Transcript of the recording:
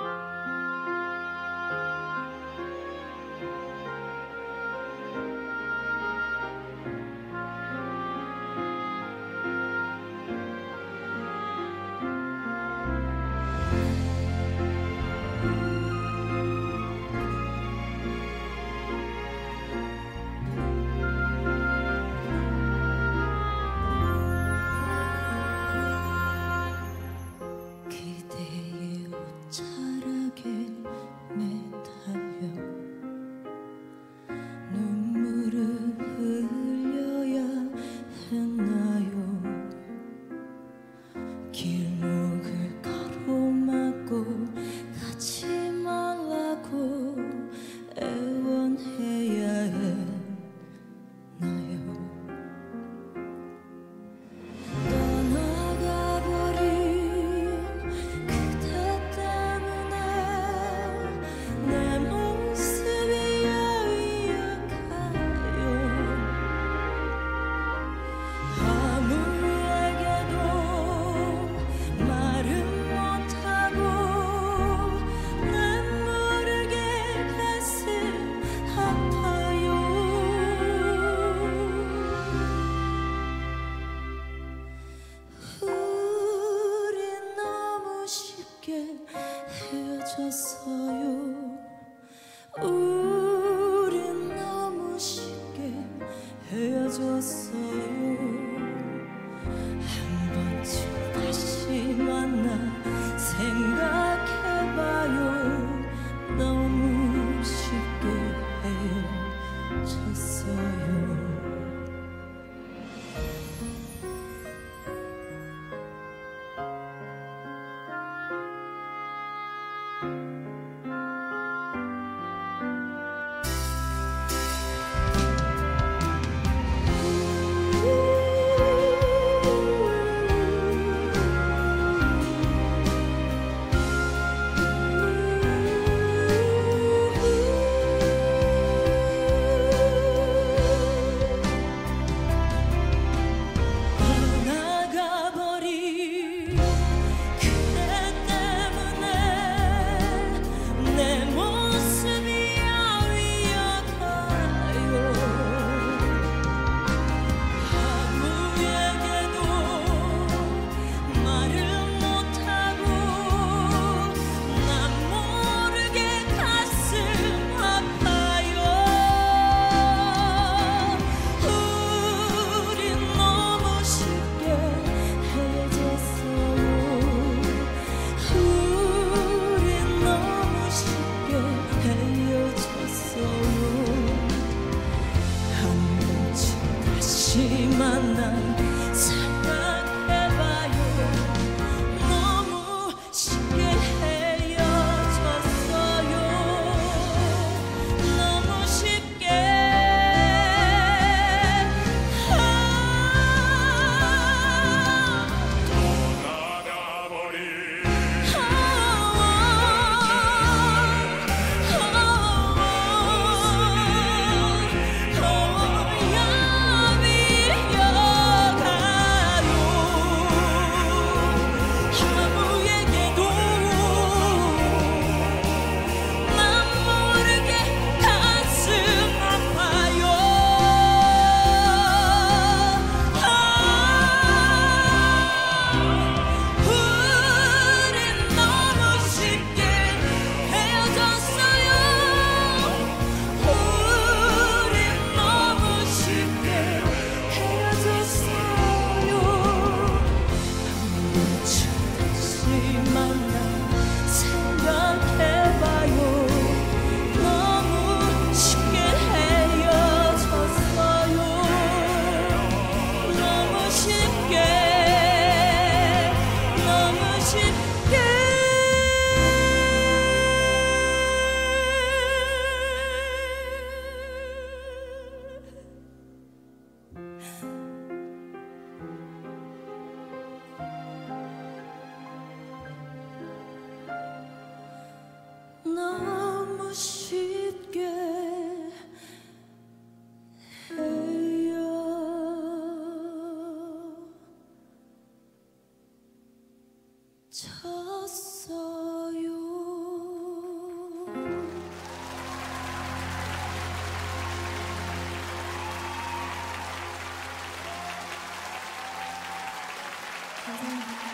Bye. 헤어졌어요. 감사합니다.